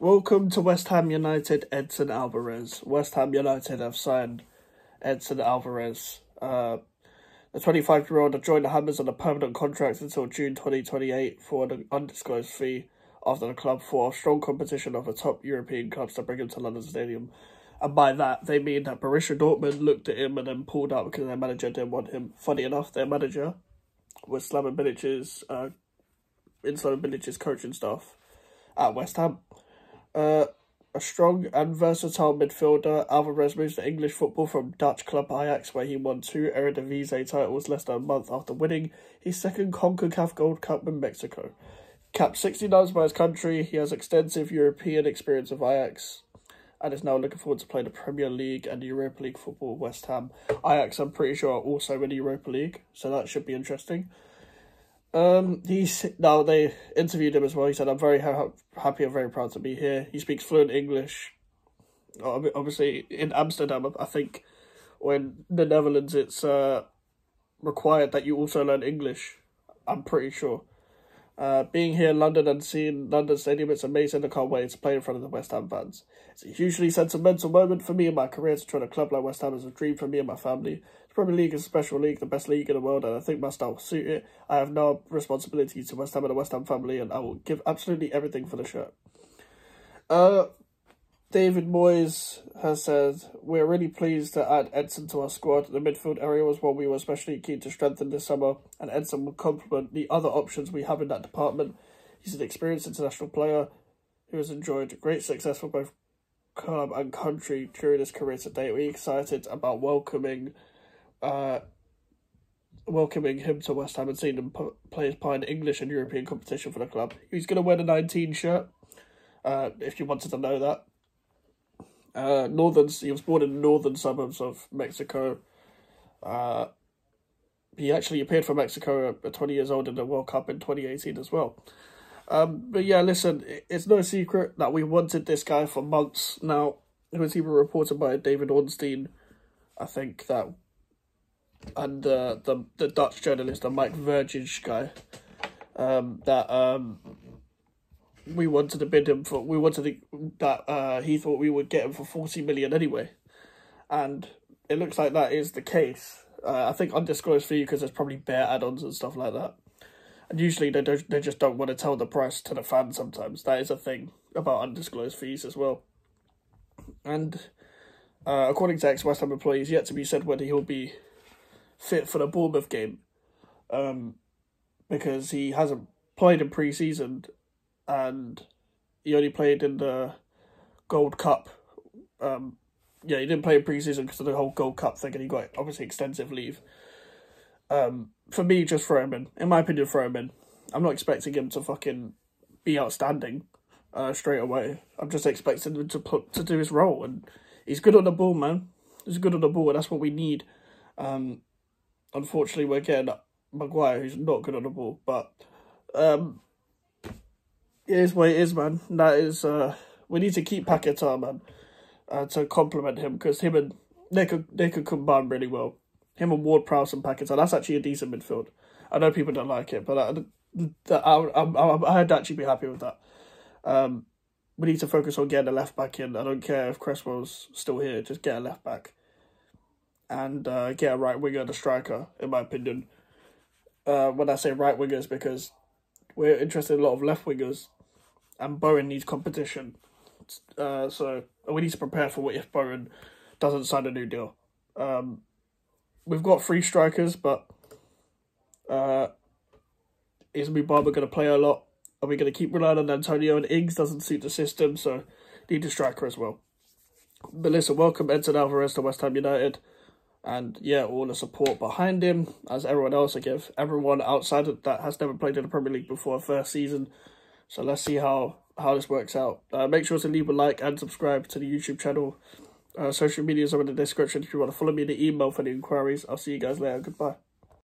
Welcome to West Ham United, Edson Alvarez. West Ham United have signed Edson Alvarez. Uh, the 25 year old joined the Hammers on a permanent contract until June 2028 for an undisclosed fee after the club fought a strong competition of the top European clubs to bring him to London Stadium. And by that, they mean that Borussia Dortmund looked at him and then pulled out because their manager didn't want him. Funny enough, their manager was Slaven Bilic's, uh, in Slaven Bilic's coaching staff at West Ham. Uh, a strong and versatile midfielder, Alvarez moves to English football from Dutch club Ajax, where he won two Eredivisie titles less than a month after winning his second CONCACAF Gold Cup in Mexico. Capped 60 times by his country, he has extensive European experience of Ajax and is now looking forward to playing the Premier League and Europa League football West Ham. Ajax, I'm pretty sure, are also in the Europa League, so that should be interesting. Um, he's now they interviewed him as well. He said, "I'm very ha- happy and very proud to be here." He speaks fluent English. Obviously, in Amsterdam, I think, or in the Netherlands, it's uh, required that you also learn English. I'm pretty sure. Uh, being here in London and seeing London Stadium, it's amazing. I can't wait to play in front of the West Ham fans. It's a hugely sentimental moment for me in my career to join a club like West Ham is a dream for me and my family. The Premier League is a special league, the best league in the world, and I think my style will suit it. I have no responsibility to West Ham and the West Ham family, and I will give absolutely everything for the shirt. Uh, David Moyes has said, We're really pleased to add Edson to our squad. The midfield area was one we were especially keen to strengthen this summer, and Edson will complement the other options we have in that department. He's an experienced international player who has enjoyed great success for both club and country during his career to date. We're excited about welcoming uh, welcoming him to West Ham and seeing him play his part in English and European competition for the club. He's going to wear the 19 shirt, uh, if you wanted to know that. Uh, northern. He was born in northern suburbs of Mexico. Uh, he actually appeared for Mexico at 20 years old in the World Cup in 2018 as well. Um, but yeah, listen, it's no secret that we wanted this guy for months now. It was even reported by David Ornstein, I think, that, and uh, the the Dutch journalist, the Mike Vergage guy, um, that um, we wanted to bid him for. We wanted to, that uh, he thought we would get him for forty million anyway, and it looks like that is the case. Uh, I think undisclosed fee because there's probably bare add-ons and stuff like that. And usually they don't. They just don't want to tell the price to the fan. Sometimes that is a thing about undisclosed fees as well. And uh, according to ex West Ham employees, yet to be said whether he'll be fit for the Bournemouth game, um, because he hasn't played in pre-season and he only played in the Gold Cup. Um, yeah, he didn't play in preseason because of the whole Gold Cup thing, and he got obviously extensive leave. Um, for me, just throw him in. In my opinion, throw him in. I'm not expecting him to fucking be outstanding uh, straight away. I'm just expecting him to put to do his role, and he's good on the ball, man. He's good on the ball, and that's what we need. Um, unfortunately, we're getting Maguire, who's not good on the ball, but um, it is what it is, man. That is, uh, we need to keep Paquetá, man, uh, to complement him because him and they could they could combine really well. Him and Ward Prowse and Paquetá, that's actually a decent midfield. I know people don't like it, but I, I, I, I'd actually be happy with that. Um, we need to focus on getting a left back in. I don't care if Cresswell's still here, just get a left back. And uh, get a right winger and a striker, in my opinion. Uh, when I say right wingers, because we're interested in a lot of left wingers, and Bowen needs competition. Uh, so we need to prepare for what if Bowen doesn't sign a new deal. Um, we've got three strikers, but uh, is Mubama going to play a lot? Are we going to keep relying on Antonio? And Ings doesn't suit the system, so need a striker as well. But listen, welcome Edson Alvarez to West Ham United and yeah, all the support behind him, as everyone else. I give everyone outside that has never played in the Premier League before first season. So let's see how how this works out. Uh, make sure to leave a like and subscribe to the YouTube channel. Uh, social medias are in the description if you want to follow me in the email for the inquiries. I'll see you guys later. Goodbye.